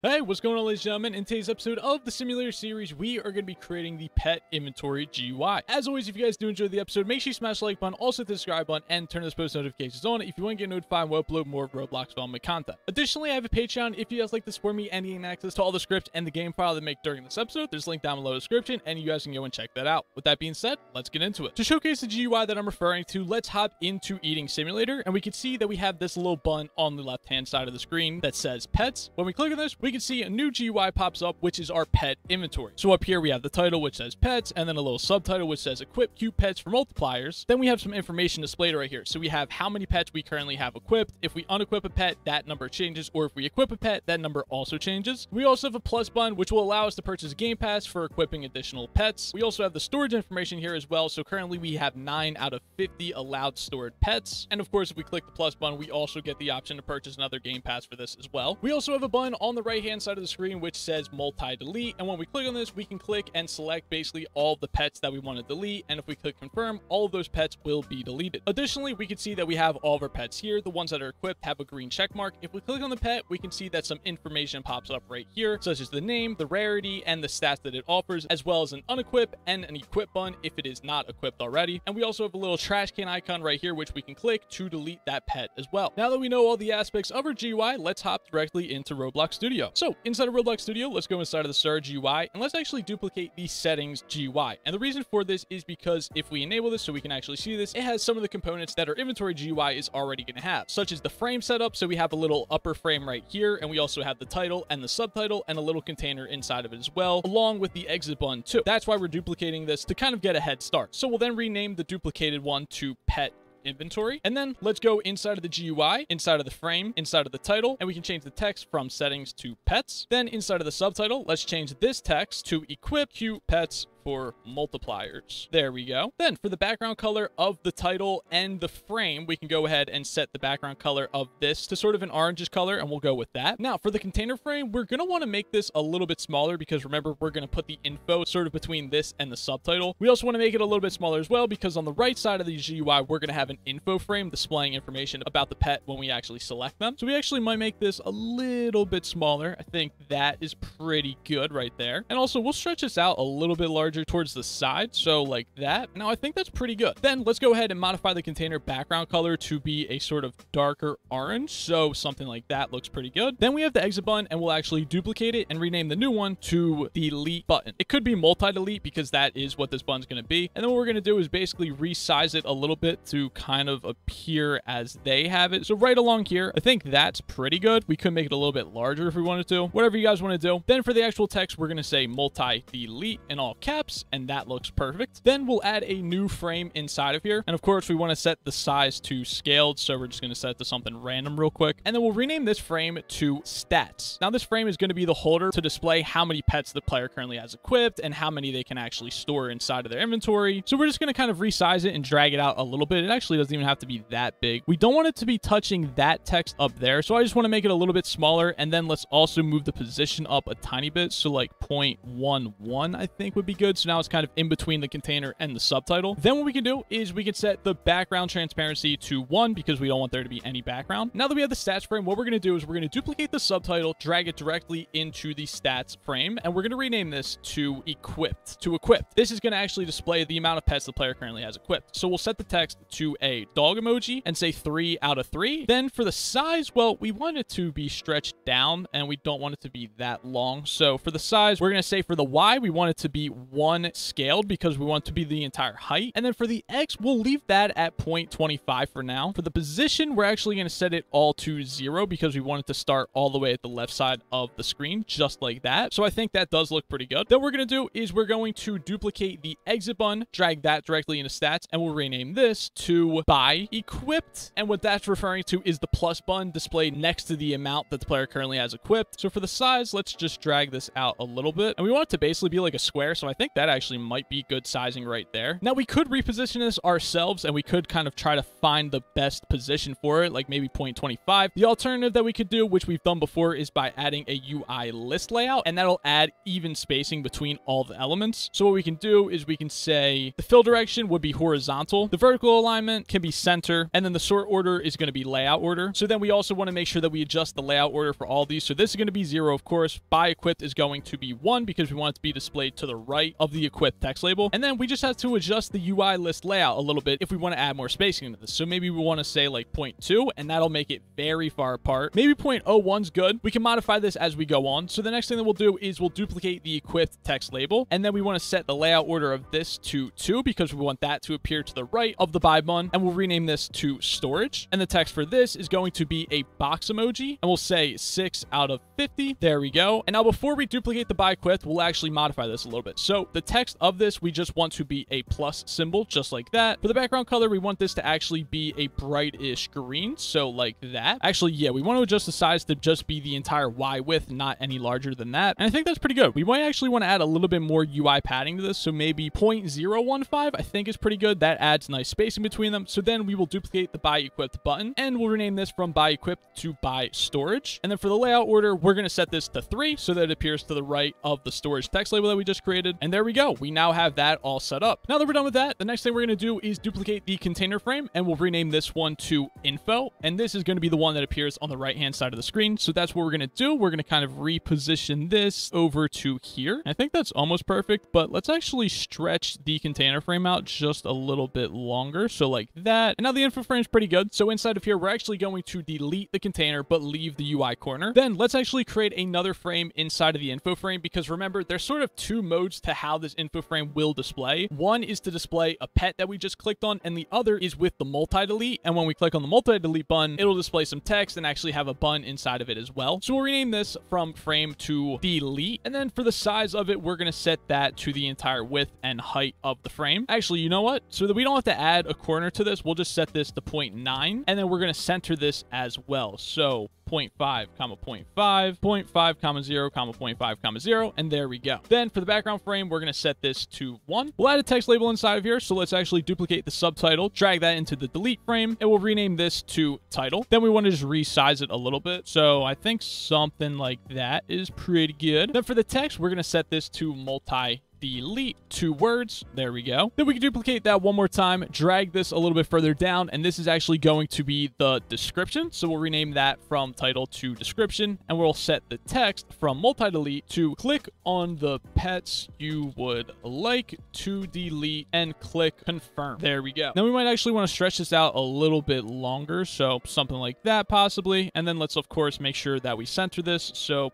Hey, what's going on ladies and gentlemen? In today's episode of the Simulator Series, we are going to be creating the Pet Inventory GUI. As always, if you guys do enjoy the episode, make sure you smash the like button, also the subscribe button, and turn those post notifications on if you want to get notified when we upload more Roblox development content. Additionally, I have a Patreon if you guys like to support me and gain access to all the scripts and the game file I make during this episode. There's a link down below in the description, and you guys can go and check that out. With that being said, let's get into it. To showcase the GUI that I'm referring to, let's hop into Eating Simulator, and we can see that we have this little button on the left-hand side of the screen that says Pets. When we click on this, we can see a new GUI pops up, which is our pet inventory. So up here, we have the title, which says pets, and then a little subtitle, which says equip cute pets for multipliers. Then we have some information displayed right here. So we have how many pets we currently have equipped. If we unequip a pet, that number changes, or if we equip a pet, that number also changes. We also have a plus button, which will allow us to purchase a game pass for equipping additional pets. We also have the storage information here as well. So currently we have 9 out of 50 allowed stored pets. And of course, if we click the plus button, we also get the option to purchase another game pass for this as well. We also have a button on the right hand side of the screen, which says multi-delete. And when we click on this, we can click and select basically all the pets that we want to delete. And if we click confirm, all of those pets will be deleted. Additionally, we can see that we have all of our pets here. The ones that are equipped have a green check mark. If we click on the pet, we can see that some information pops up right here, such as the name, the rarity, and the stats that it offers, as well as an unequip and an equip button if it is not equipped already. And we also have a little trash can icon right here, which we can click to delete that pet as well. Now that we know all the aspects of our GUI, let's hop directly into Roblox Studio. So inside of Roblox Studio, let's go inside of the Star GUI and let's actually duplicate the settings GUI. And the reason for this is because if we enable this so we can actually see this, it has some of the components that our inventory GUI is already going to have, such as the frame setup. So we have a little upper frame right here, and we also have the title and the subtitle and a little container inside of it as well, along with the exit button too. That's why we're duplicating this to kind of get a head start. So we'll then rename the duplicated one to pet inventory. And then let's go inside of the GUI, inside of the frame, inside of the title, and we can change the text from settings to pets. Then inside of the subtitle, let's change this text to equip cute pets for multipliers. There we go. Then for the background color of the title and the frame, we can go ahead and set the background color of this to sort of an orangish color, and we'll go with that. Now, for the container frame, we're going to want to make this a little bit smaller because remember, we're going to put the info sort of between this and the subtitle. We also want to make it a little bit smaller as well because on the right side of the GUI, we're going to have an info frame displaying information about the pet when we actually select them. So we actually might make this a little bit smaller. I think that is pretty good right there. And also, we'll stretch this out a little bit larger larger towards the side, so like that. Now, I think that's pretty good. Then let's go ahead and modify the container background color to be a sort of darker orange, so something like that looks pretty good. Then we have the exit button, and we'll actually duplicate it and rename the new one to delete button. It could be multi-delete because that is what this button's going to be. And then what we're going to do is basically resize it a little bit to kind of appear as they have it. So right along here, I think that's pretty good. We could make it a little bit larger if we wanted to. Whatever you guys want to do. Then for the actual text, we're going to say multi-delete in all caps and that looks perfect. Then we'll add a new frame inside of here. And of course, we want to set the size to scaled, so we're just going to set it to something random real quick. And then we'll rename this frame to stats. Now, this frame is going to be the holder to display how many pets the player currently has equipped and how many they can actually store inside of their inventory. So we're just going to kind of resize it and drag it out a little bit. It actually doesn't even have to be that big. We don't want it to be touching that text up there. So I just want to make it a little bit smaller. And then let's also move the position up a tiny bit. So like 0.11, I think would be good. So now it's kind of in between the container and the subtitle. Then what we can do is we can set the background transparency to one because we don't want there to be any background. Now that we have the stats frame, what we're going to do is we're going to duplicate the subtitle, drag it directly into the stats frame, and we're going to rename this to equipped, to equipped. This is going to actually display the amount of pets the player currently has equipped. So we'll set the text to a dog emoji and say three out of three. Then for the size, well, we want it to be stretched down and we don't want it to be that long. So for the size, we're going to say for the Y, we want it to be one scaled because we want to be the entire height. And then for the X, we'll leave that at 0.25 for now. For the position, we're actually going to set it all to zero because we want it to start all the way at the left side of the screen, just like that. So I think that does look pretty good. Then we're going to do is we're going to duplicate the exit button, drag that directly into stats, and we'll rename this to buy equipped. And what that's referring to is the plus button displayed next to the amount that the player currently has equipped. So for the size, let's just drag this out a little bit. And we want it to basically be like a square. So I think think that actually might be good sizing right there. Now we could reposition this ourselves and we could kind of try to find the best position for it, like maybe 0.25. The alternative that we could do, which we've done before, is by adding a UI list layout, and that'll add even spacing between all the elements. So what we can do is we can say the fill direction would be horizontal, the vertical alignment can be center, and then the sort order is going to be layout order. So then we also want to make sure that we adjust the layout order for all these. So this is going to be zero, of course. Buy equipped is going to be one because we want it to be displayed to the right of the equipped text label. And then we just have to adjust the UI list layout a little bit if we want to add more spacing into this. So maybe we want to say like 0.2 and that'll make it very far apart. Maybe 0.01 is good. We can modify this as we go on. So the next thing that we'll do is we'll duplicate the equipped text label and then we want to set the layout order of this to 2 because we want that to appear to the right of the buy button and we'll rename this to storage. And the text for this is going to be a box emoji and we'll say 6 out of 50. There we go. And now before we duplicate the buy equipped, we'll actually modify this a little bit. So the text of this, we just want to be a plus symbol, just like that. For the background color, we want this to actually be a brightish green. So like that. Actually, yeah, we want to adjust the size to just be the entire Y width, not any larger than that. And I think that's pretty good. We might actually want to add a little bit more UI padding to this. So maybe 0.015, I think is pretty good. That adds nice spacing between them. So then we will duplicate the buy equipped button and we'll rename this from buy equipped to buy storage. And then for the layout order, we're going to set this to three so that it appears to the right of the storage text label that we just created. And there we go. We now have that all set up. Now that we're done with that, the next thing we're going to do is duplicate the container frame and we'll rename this one to info. And this is going to be the one that appears on the right hand side of the screen. So that's what we're going to do. We're going to kind of reposition this over to here. I think that's almost perfect, but let's actually stretch the container frame out just a little bit longer. So like that. And now the info frame is pretty good. So inside of here, we're actually going to delete the container, but leave the UI corner. Then let's actually create another frame inside of the info frame because remember, there's sort of two modes to how this info frame will display. One is to display a pet that we just clicked on, and the other is with the multi-delete. And when we click on the multi-delete button, it'll display some text and actually have a button inside of it as well. So we'll rename this from frame to delete. And then for the size of it, we're going to set that to the entire width and height of the frame. Actually, you know what? So that we don't have to add a corner to this, we'll just set this to 0.9, and then we're going to center this as well. So 0.5 comma 0.5 0.5 comma 0 comma 0.5 comma 0 and there we go. Then for the background frame we're going to set this to 1 we'll add a text label inside of here so let's actually duplicate the subtitle drag that into the delete frame and we'll rename this to title. Then we want to just resize it a little bit so i think something like that is pretty good. Then for the text we're going to set this to multi delete two words. There we go. Then we can duplicate that one more time, drag this a little bit further down, and this is actually going to be the description. So we'll rename that from title to description, and we'll set the text from multi-delete to click on the pets you would like to delete and click confirm. There we go. Now we might actually want to stretch this out a little bit longer. So something like that possibly. And then let's of course make sure that we center this. So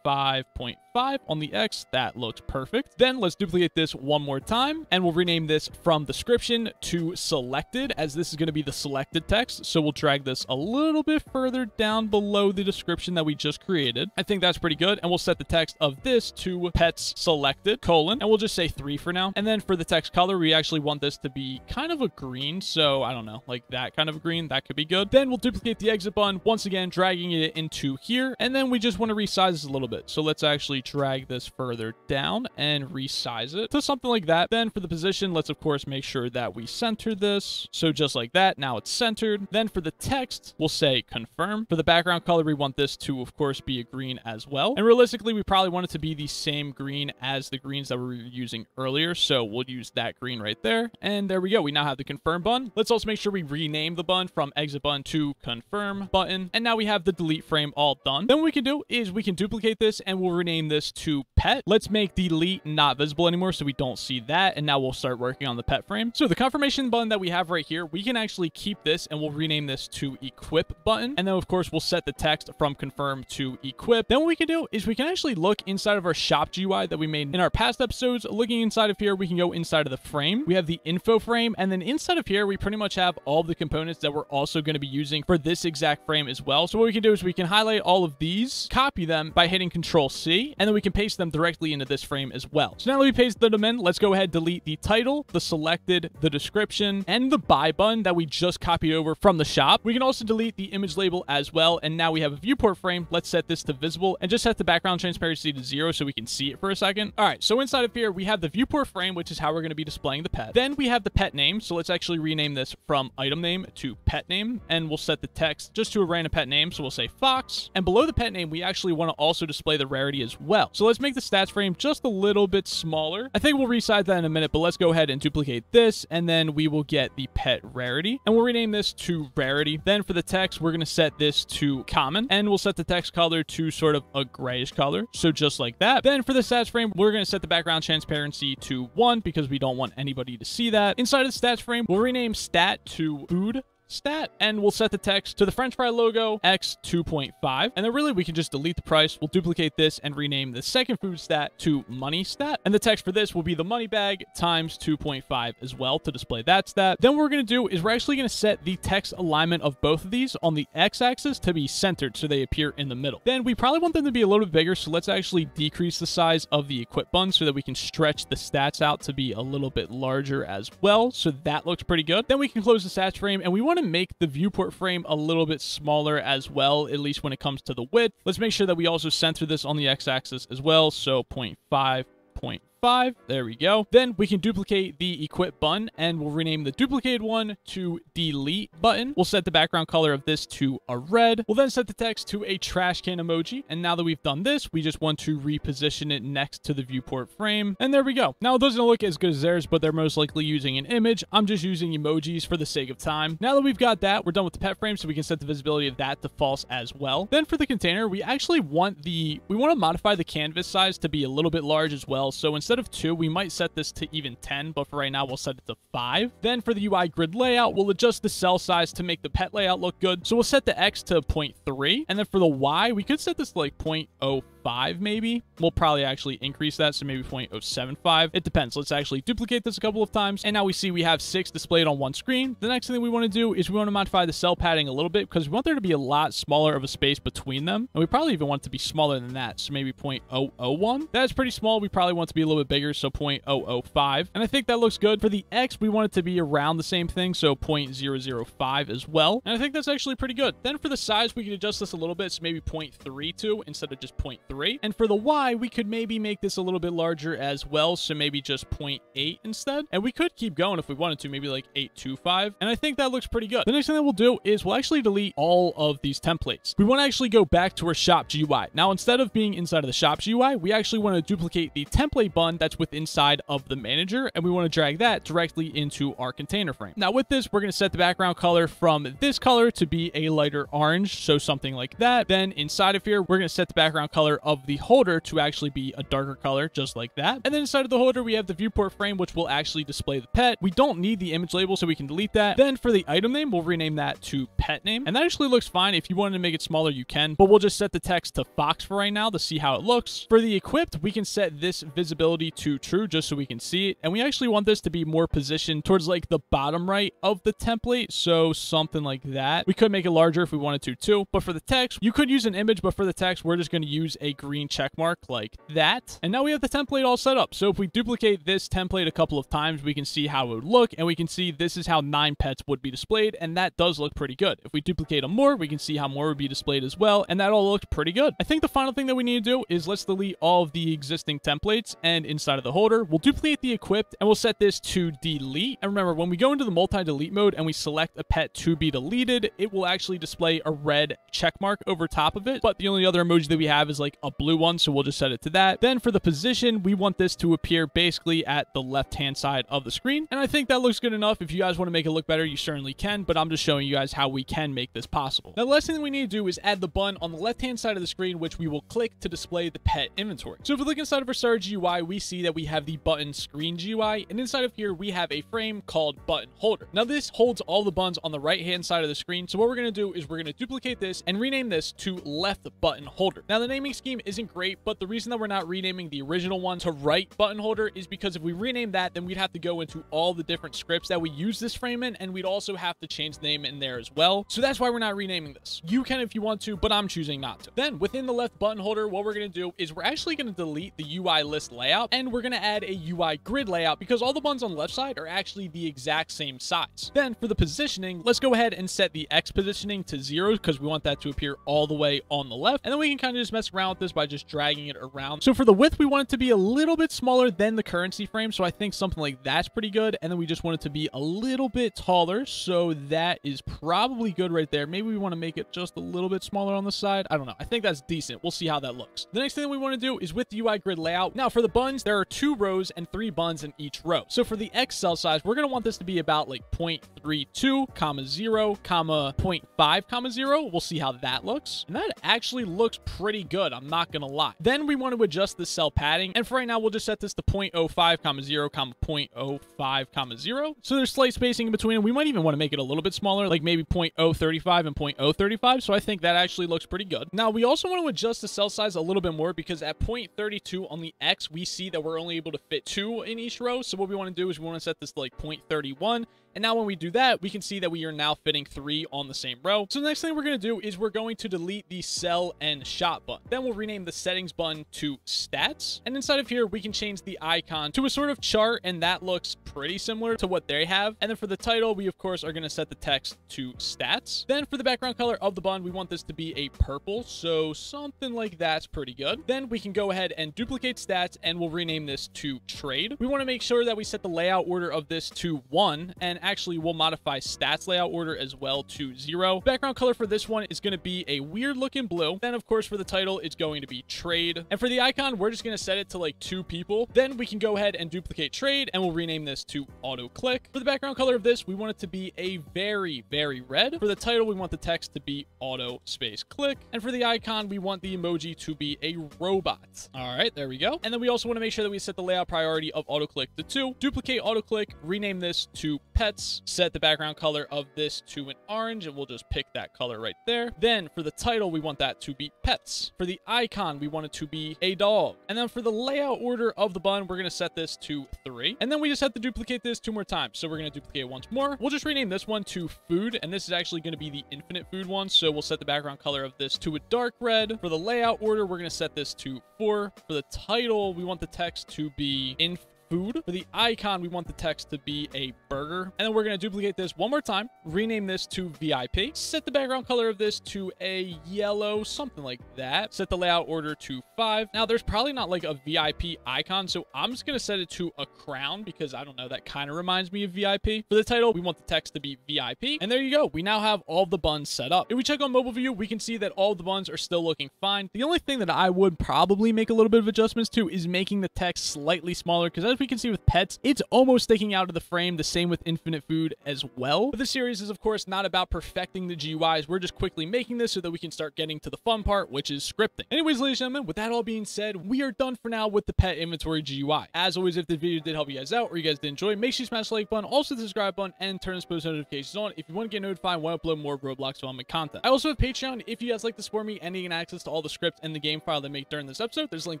0.5.5 on the X. That looks perfect. Then let's duplicate this one more time and we'll rename this from description to selected as this is going to be the selected text. So we'll drag this a little bit further down below the description that we just created. I think that's pretty good. And we'll set the text of this to pets selected colon and we'll just say three for now. And then for the text color, we actually want this to be kind of a green. So I don't know, like that kind of green, that could be good. Then we'll duplicate the exit button once again, dragging it into here. And then we just want to resize this a little bit. So let's actually drag this further down and resize it to something like that. Then for the position, let's of course make sure that we center this. So just like that, now it's centered. Then for the text, we'll say confirm. For the background color, we want this to of course be a green as well. And realistically, we probably want it to be the same green as the greens that we were using earlier. So we'll use that green right there. And there we go. We now have the confirm button. Let's also make sure we rename the button from exit button to confirm button. And now we have the delete frame all done. Then what we can do is we can duplicate this and we'll rename this to pet. Let's make delete not visible anymore so we don't see that. And now we'll start working on the pet frame. So the confirmation button that we have right here, we can actually keep this and we'll rename this to equip button. And then of course we'll set the text from confirm to equip. Then what we can do is we can actually look inside of our shop GUI that we made in our past episodes. Looking inside of here, we can go inside of the frame. We have the info frame. And then inside of here, we pretty much have all the components that we're also going to be using for this exact frame as well. So what we can do is we can highlight all of these, copy them by hitting and control C, and then we can paste them directly into this frame as well. So now that we pasted them in, let's go ahead delete the title, the selected, the description, and the buy button that we just copied over from the shop. We can also delete the image label as well, and now we have a viewport frame. Let's set this to visible and just set the background transparency to zero so we can see it for a second. All right, so inside of here, we have the viewport frame, which is how we're going to be displaying the pet. Then we have the pet name, so let's actually rename this from item name to pet name, and we'll set the text just to a random pet name, so we'll say Fox. And below the pet name, we actually want to also display the rarity as well. So let's make the stats frame just a little bit smaller. I think we'll resize that in a minute, but let's go ahead and duplicate this, and then we will get the pet rarity, and we'll rename this to rarity. Then for the text, we're going to set this to common, and we'll set the text color to sort of a grayish color, so just like that. Then for the stats frame, we're going to set the background transparency to 1 because we don't want anybody to see that. Inside of the stats frame, we'll rename stat to food stat and we'll set the text to the french fry logo x 2.5 and then really we can just delete the price. We'll duplicate this and rename the second food stat to money stat. And the text for this will be the money bag times 2.5 as well to display that stat. Then what we're going to do is we're actually going to set the text alignment of both of these on the x-axis to be centered so they appear in the middle. Then we probably want them to be a little bit bigger so let's actually decrease the size of the equip button so that we can stretch the stats out to be a little bit larger as well. So that looks pretty good. Then we can close the stats frame and we want to make the viewport frame a little bit smaller as well, at least when it comes to the width. Let's make sure that we also center this on the x-axis as well, so 0.5, 0.5 five. There we go. Then we can duplicate the equip button and we'll rename the duplicated one to delete button. We'll set the background color of this to a red. We'll then set the text to a trash can emoji. And now that we've done this, we just want to reposition it next to the viewport frame. And there we go. Now it doesn't look as good as theirs, but they're most likely using an image. I'm just using emojis for the sake of time. Now that we've got that, we're done with the pet frame, so we can set the visibility of that to false as well. Then for the container, we actually want the, we want to modify the canvas size to be a little bit large as well. So instead of 2, we might set this to even 10, but for right now, we'll set it to 5. Then for the UI grid layout, we'll adjust the cell size to make the pet layout look good. So we'll set the X to 0.3, and then for the Y, we could set this to like 0.05 0.5 maybe. We'll probably actually increase that, so maybe 0.075. It depends. Let's actually duplicate this a couple of times. And now we see we have six displayed on one screen. The next thing we want to do is we want to modify the cell padding a little bit because we want there to be a lot smaller of a space between them. And we probably even want it to be smaller than that, so maybe 0.001. That's pretty small. We probably want it to be a little bit bigger, so 0.005. And I think that looks good. For the X, we want it to be around the same thing, so 0.005 as well. And I think that's actually pretty good. Then for the size, we can adjust this a little bit, so maybe 0.32 instead of just 0.3. 3. And for the Y, we could maybe make this a little bit larger as well, so maybe just 0.8 instead. And we could keep going if we wanted to, maybe like 825. And I think that looks pretty good. The next thing that we'll do is we'll actually delete all of these templates. We want to actually go back to our shop GUI. Now, instead of being inside of the shop GUI, we actually want to duplicate the template button that's with inside of the manager, and we want to drag that directly into our container frame. Now, with this, we're going to set the background color from this color to be a lighter orange, so something like that. Then inside of here, we're going to set the background color of the holder to actually be a darker color, just like that. And then inside of the holder, we have the viewport frame, which will actually display the pet. We don't need the image label, so we can delete that. Then for the item name, we'll rename that to pet name. And that actually looks fine. If you wanted to make it smaller, you can, but we'll just set the text to Fox for right now to see how it looks. For the equipped, we can set this visibility to true just so we can see it. And we actually want this to be more positioned towards like the bottom right of the template. So something like that. We could make it larger if we wanted to too. But for the text, you could use an image, but for the text, we're just going to use a green check mark like that. And now we have the template all set up. So if we duplicate this template a couple of times, we can see how it would look. And we can see this is how nine pets would be displayed. And that does look pretty good. If we duplicate them more, we can see how more would be displayed as well. And that all looks pretty good. I think the final thing that we need to do is let's delete all of the existing templates. And inside of the holder, we'll duplicate the equipped and we'll set this to delete. And remember, when we go into the multi-delete mode and we select a pet to be deleted, it will actually display a red check mark over top of it. But the only other emoji that we have is like a blue one. So we'll just set it to that. Then for the position, we want this to appear basically at the left-hand side of the screen. And I think that looks good enough. If you guys want to make it look better, you certainly can, but I'm just showing you guys how we can make this possible. Now, the last thing we need to do is add the button on the left-hand side of the screen, which we will click to display the pet inventory. So if we look inside of our Star GUI, we see that we have the button screen GUI, and inside of here, we have a frame called button holder. Now, this holds all the buttons on the right-hand side of the screen. So what we're going to do is we're going to duplicate this and rename this to left button holder. Now, the naming scheme scheme isn't great, but the reason that we're not renaming the original one to right button holder is because if we rename that, then we'd have to go into all the different scripts that we use this frame in, and we'd also have to change the name in there as well. So that's why we're not renaming this. You can if you want to, but I'm choosing not to. Then within the left button holder, what we're going to do is we're actually going to delete the UI list layout, and we're going to add a UI grid layout because all the buttons on the left side are actually the exact same size. Then for the positioning, let's go ahead and set the X positioning to zero because we want that to appear all the way on the left. And then we can kind of just mess around this by just dragging it around. So for the width, we want it to be a little bit smaller than the currency frame. So I think something like that's pretty good. And then we just want it to be a little bit taller. So that is probably good right there. Maybe we want to make it just a little bit smaller on the side. I don't know. I think that's decent. We'll see how that looks. The next thing we want to do is with the UI grid layout. Now for the buns, there are two rows and three buns in each row. So for the X cell size, we're going to want this to be about like 0.32 comma 0 comma 0.5 comma 0. We'll see how that looks. And that actually looks pretty good. I'm not going to lie. Then we want to adjust the cell padding. And for right now, we'll just set this to 0.05 comma 0 comma 0.05 comma 0. So there's slight spacing in between. We might even want to make it a little bit smaller, like maybe 0.035 and 0.035. So I think that actually looks pretty good. Now we also want to adjust the cell size a little bit more because at 0.32 on the X, we see that we're only able to fit two in each row. So what we want to do is we want to set this to like 0.31 and now when we do that, we can see that we are now fitting three on the same row. So the next thing we're going to do is we're going to delete the sell and shot button. Then we'll rename the settings button to stats. And inside of here, we can change the icon to a sort of chart. And that looks pretty similar to what they have. And then for the title, we of course are going to set the text to stats. Then for the background color of the button, we want this to be a purple. So something like that's pretty good. Then we can go ahead and duplicate stats and we'll rename this to trade. We want to make sure that we set the layout order of this to one and actually we'll modify stats layout order as well to zero. Background color for this one is going to be a weird looking blue. Then of course for the title, it's going to be trade. And for the icon, we're just going to set it to like two people. Then we can go ahead and duplicate trade and we'll rename this to auto click. For the background color of this, we want it to be a very, very red. For the title, we want the text to be auto space click. And for the icon, we want the emoji to be a robot. All right, there we go. And then we also want to make sure that we set the layout priority of auto click to two, duplicate auto click, rename this to pets, set the background color of this to an orange, and we'll just pick that color right there. Then for the title, we want that to be pets. For the icon, we want it to be a dog. And then for the layout order of the button, we're going to set this to three. And then we just have to duplicate this two more times. So we're going to duplicate once more. We'll just rename this one to food. And this is actually going to be the infinite food one. So we'll set the background color of this to a dark red. For the layout order, we're going to set this to four. For the title, we want the text to be in food. For the icon, we want the text to be a burger. And then we're going to duplicate this one more time, rename this to VIP, set the background color of this to a yellow, something like that. Set the layout order to five. Now, there's probably not like a VIP icon, so I'm just going to set it to a crown because I don't know, that kind of reminds me of VIP. For the title, we want the text to be VIP. And there you go. We now have all the buns set up. If we check on mobile view, we can see that all the buns are still looking fine. The only thing that I would probably make a little bit of adjustments to is making the text slightly smaller because as we can see with pets, it's almost sticking out of the frame, the same with infinite food as well. But this series is, of course, not about perfecting the GUIs. We're just quickly making this so that we can start getting to the fun part, which is scripting. Anyways, ladies and gentlemen, with that all being said, we are done for now with the pet inventory GUI. As always, if the video did help you guys out or you guys did enjoy, make sure you smash the like button, also the subscribe button, and turn those post notifications on if you want to get notified when I upload more Roblox development content. I also have Patreon if you guys like to support me and you get access to all the scripts and the game file I make during this episode. There's a link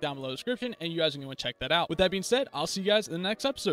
down below in the description, and you guys going to check that out. With that being said, I'll see you guys in the next episode.